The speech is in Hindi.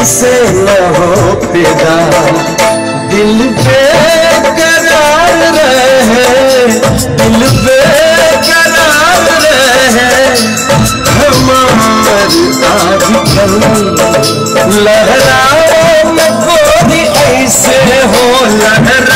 ऐसे न हो फिदा। दिल बेकरार रहे, दिल बेकरार रहे। हमार कल लहराओ में कोई ऐसे हो, लहरा